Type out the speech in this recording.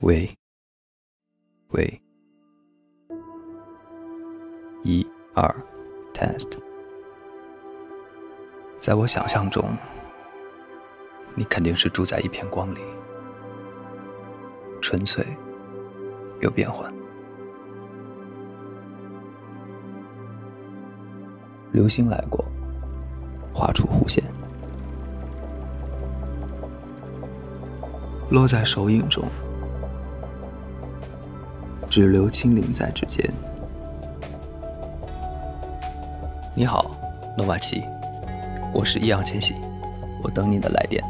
喂，喂，一二，test。在我想象中，你肯定是住在一片光里，纯粹又变幻。流星来过，画出弧线，落在手影中。只留清零在指尖。你好，诺瓦奇，我是易烊千玺，我等你的来电。